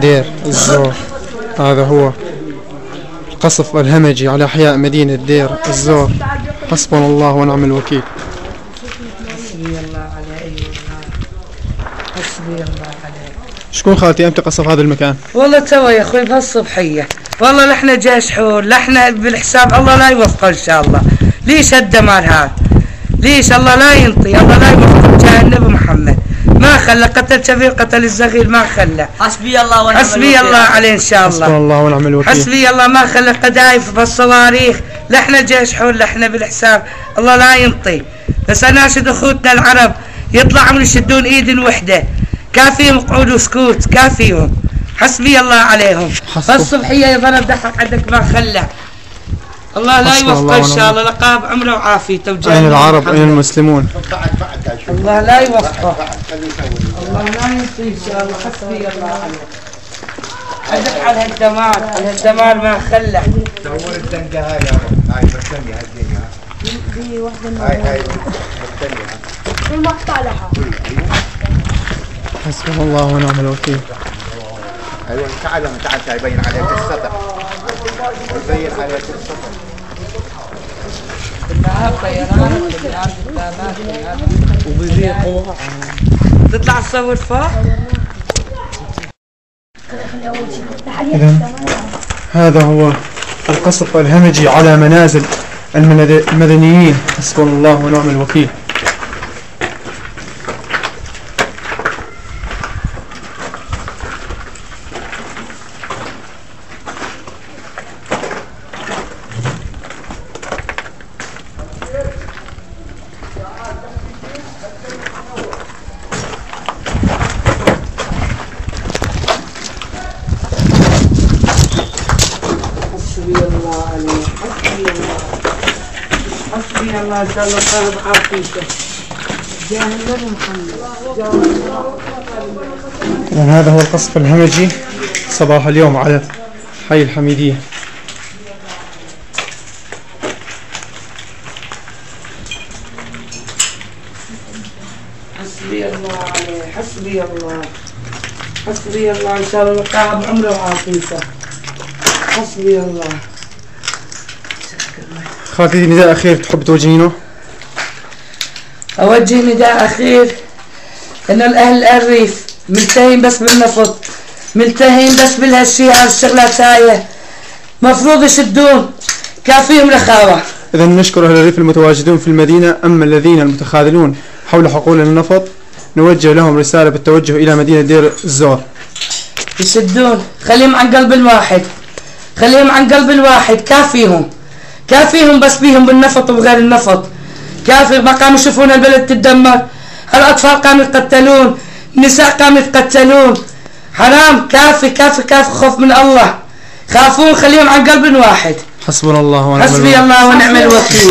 دير الزور. هذا هو القصف الهمجي على أحياء مدينة دير الزور. حسبنا الله ونعم الوكيل. شكون خالتي أمتى قصف هذا المكان؟ والله توا يا أخوي بهالصبحية. والله لحنا جيش حول لحنا بالحساب. الله لا يوفقه إن شاء الله. ليش هالدمار هذا؟ ليش الله لا ينطي؟ الله لا يوفقه النبي محمد. ما خلى قتل كبير قتل الصغير ما خلى. حسبي الله ونعم حسبي الله عليه إن شاء الله. الله ونعم الوكيل. حسبي الله ما خلى قذايف بالصواريخ. لحنا جيش حول لحنا بالحساب. الله لا ينطي. بس اناشد أخوتنا العرب يطلعون يشدون إيد وحدة. كافيهم قعود وسكوت كافيهم. حسبي الله عليهم. فالصبحية يظل ضحك عندك ما خلى. الله لا يوفقه إن شاء الله. لقاب عمره وعافيته وجاه أين النبي العرب. أين المسلمون؟ الله لا يوفقه. الله لا ينطي ان شاء الله حسبي الله عليه عندك على هالدمار على هالدمار ما خلى. دور الدنجة هاي يا رب. هاي مرتنجة هالدنيا. دي واحدة هاي هاي من مرتنجة المقطع لها. حسبنا الله ونعم الوكيل. أيوه تعال تعال يبين عليك السطح. يبين عليك السطح. تطلع تصور فوق هذا هو القصف الهمجي على منازل المدنيين. حسبنا الله ونعم الوكيل. الله حسبي الله حسبي الله جل صاحب عافيته جاه النبي محمد إذا هذا هو القصف الهمجي. صباح اليوم على حي الحميدية. حسبي الله حسبي الله. حسبي الله. إن شاء الله لقاه بعمره وعافيته حسبي الله. خالتي نداء أخير تحب توجهينه؟ أوجه نداء أخير إن الأهل الريف ملتهين بس بالنفط ملتهين بس بالهالشيء هالشغلات هاي مفروض يشدون كافيهم رخاوه إذا نشكر أهل الريف المتواجدون في المدينة أما الذين المتخاذلون حول حقول النفط نوجه لهم رسالة بالتوجه إلى مدينة دير الزور. يشدون. خليهم عن قلب الواحد. خليهم عن قلب الواحد. كافيهم. كافيهم بس بيهم بالنفط وبغير النفط. كافي ما قاموا يشوفون البلد تتدمر. الأطفال قاموا يتقتلون. النساء قاموا يتقتلون. حرام. كافي كافي كافي. خوف من الله. خافون خليهم عن قلب واحد. حسبنا الله ونعم حسبي الوكيل الله ونعم الوكيل.